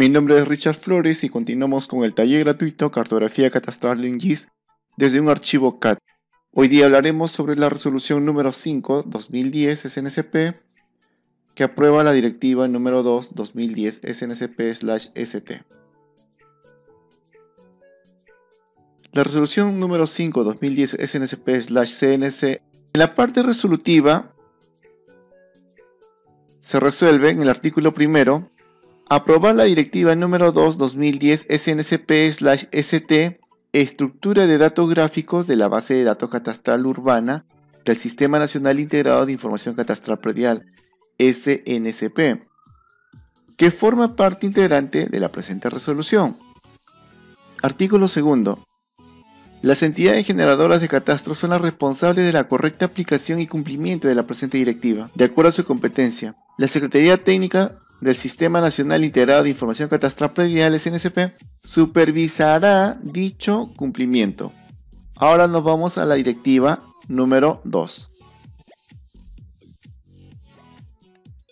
Mi nombre es Richard Flores y continuamos con el taller gratuito Cartografía Catastral en GIS desde un archivo CAD. Hoy día hablaremos sobre la resolución número 5 2010 SNCP que aprueba la directiva número 2 2010 SNCP/ST. La resolución número 5 2010 SNCP/CNC en la parte resolutiva se resuelve en el artículo primero Aprobar la Directiva número 2-2010 SNCP/ST Estructura de datos gráficos de la base de datos catastral urbana del Sistema Nacional Integrado de Información Catastral Predial SNCP, que forma parte integrante de la presente resolución. Artículo 2. Las entidades generadoras de catastro son las responsables de la correcta aplicación y cumplimiento de la presente directiva, de acuerdo a su competencia. La Secretaría Técnica del Sistema Nacional Integrado de Información Catastral Predial SNCP supervisará dicho cumplimiento. Ahora nos vamos a la directiva número 2.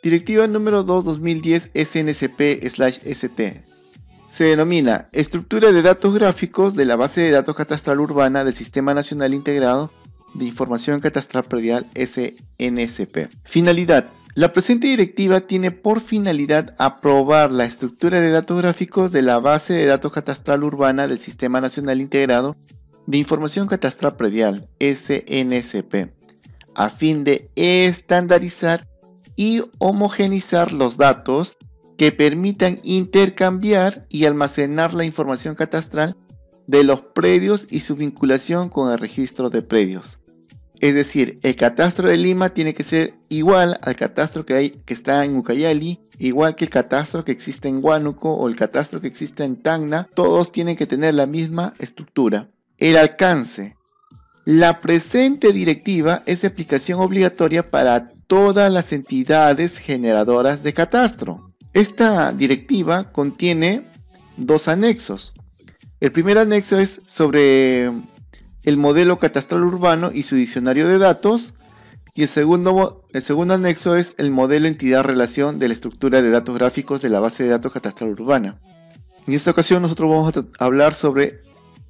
Directiva número 2 2010 SNCP/ST se denomina Estructura de datos gráficos de la base de datos catastral urbana del Sistema Nacional Integrado de Información Catastral Predial SNCP. Finalidad la presente directiva tiene por finalidad aprobar la estructura de datos gráficos de la base de datos catastral urbana del Sistema Nacional Integrado de Información Catastral Predial, SNSP, a fin de estandarizar y homogenizar los datos que permitan intercambiar y almacenar la información catastral de los predios y su vinculación con el registro de predios. Es decir, el catastro de Lima tiene que ser igual al catastro que, hay, que está en Ucayali, igual que el catastro que existe en Huánuco o el catastro que existe en Tacna. Todos tienen que tener la misma estructura. El alcance. La presente directiva es de aplicación obligatoria para todas las entidades generadoras de catastro. Esta directiva contiene dos anexos. El primer anexo es sobre el modelo catastral urbano y su diccionario de datos. Y el segundo, el segundo anexo es el modelo entidad-relación de la estructura de datos gráficos de la base de datos catastral urbana. En esta ocasión nosotros vamos a hablar sobre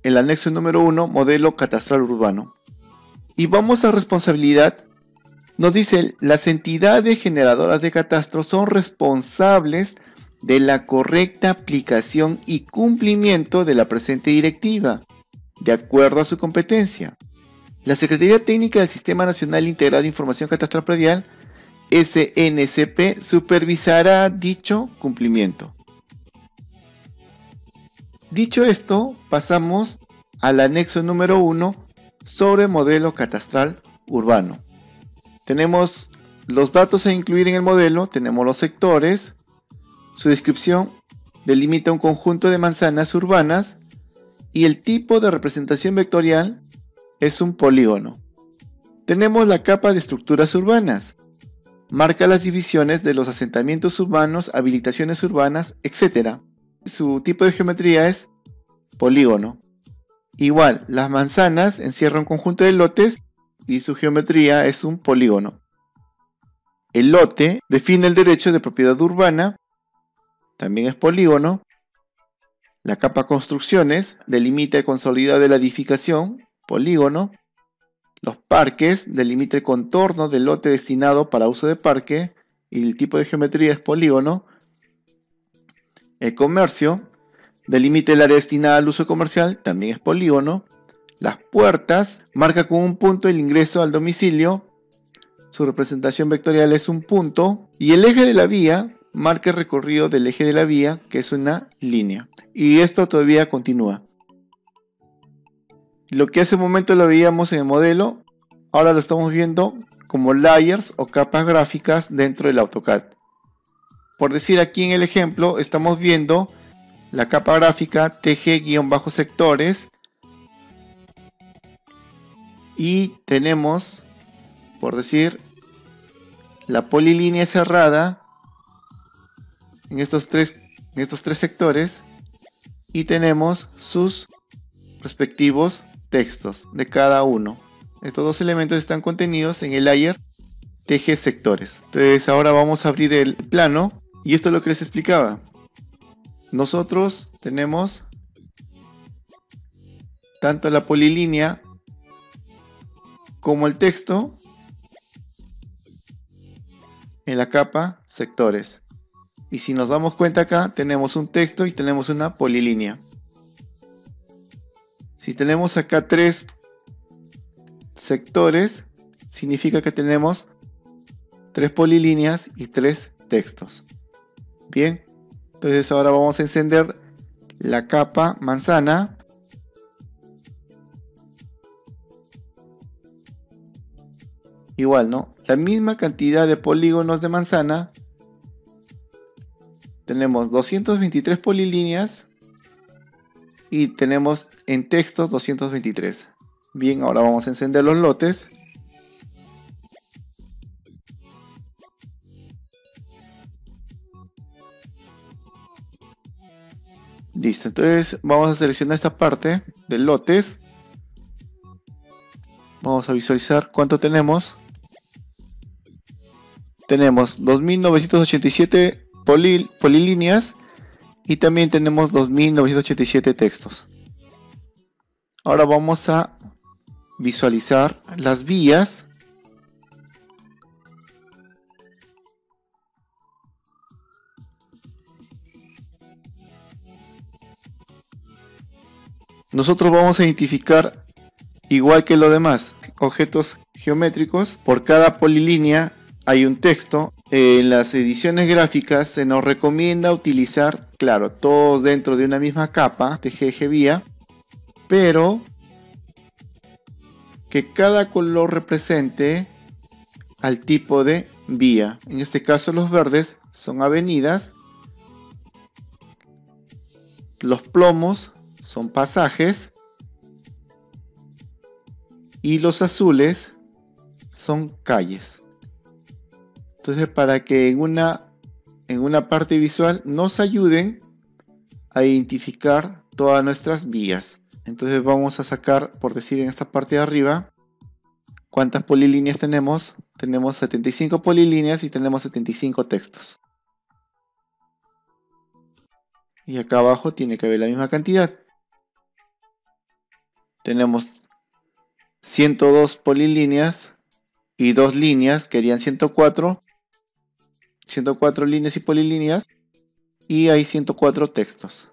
el anexo número 1, modelo catastral urbano. Y vamos a responsabilidad. Nos dice, las entidades generadoras de catastro son responsables de la correcta aplicación y cumplimiento de la presente directiva de acuerdo a su competencia. La Secretaría Técnica del Sistema Nacional Integrado de Información Catastral Predial, SNCP, supervisará dicho cumplimiento. Dicho esto, pasamos al anexo número 1 sobre modelo catastral urbano. Tenemos los datos a incluir en el modelo, tenemos los sectores, su descripción delimita un conjunto de manzanas urbanas y el tipo de representación vectorial es un polígono. Tenemos la capa de estructuras urbanas. Marca las divisiones de los asentamientos urbanos, habilitaciones urbanas, etc. Su tipo de geometría es polígono. Igual, las manzanas encierran un conjunto de lotes y su geometría es un polígono. El lote define el derecho de propiedad urbana, también es polígono, la capa construcciones delimita el consolidado de la edificación, polígono. Los parques delimita el contorno del lote destinado para uso de parque y el tipo de geometría es polígono. El comercio delimita el área destinada al uso comercial, también es polígono. Las puertas marca con un punto el ingreso al domicilio. Su representación vectorial es un punto. Y el eje de la vía marca el recorrido del eje de la vía, que es una línea. Y esto todavía continúa. Lo que hace un momento lo veíamos en el modelo, ahora lo estamos viendo como layers o capas gráficas dentro del AutoCAD. Por decir aquí en el ejemplo, estamos viendo la capa gráfica TG-sectores y tenemos, por decir, la polilínea cerrada en estos tres, en estos tres sectores y tenemos sus respectivos textos de cada uno. Estos dos elementos están contenidos en el layer TG sectores. Entonces ahora vamos a abrir el plano y esto es lo que les explicaba. nosotros tenemos tanto la polilínea como el texto en la capa sectores. Y si nos damos cuenta acá, tenemos un texto y tenemos una polilínea. Si tenemos acá tres sectores, significa que tenemos tres polilíneas y tres textos. Bien, entonces ahora vamos a encender la capa manzana. Igual, ¿no? La misma cantidad de polígonos de manzana. Tenemos 223 polilíneas y tenemos en texto 223. Bien, ahora vamos a encender los lotes. Listo, entonces vamos a seleccionar esta parte de lotes. Vamos a visualizar cuánto tenemos. Tenemos 2987 polilíneas y también tenemos 2987 textos. Ahora vamos a visualizar las vías nosotros vamos a identificar igual que lo demás objetos geométricos por cada polilínea hay un texto en las ediciones gráficas se nos recomienda utilizar claro todos dentro de una misma capa de vía pero que cada color represente al tipo de vía en este caso los verdes son avenidas los plomos son pasajes y los azules son calles. Entonces para que en una, en una parte visual nos ayuden a identificar todas nuestras vías. Entonces vamos a sacar, por decir en esta parte de arriba, cuántas polilíneas tenemos. Tenemos 75 polilíneas y tenemos 75 textos. Y acá abajo tiene que haber la misma cantidad tenemos 102 polilíneas y dos líneas, querían 104, 104 líneas y polilíneas, y hay 104 textos.